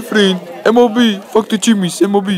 boyfriend. MOB. Fuck the Jimmys. MOB.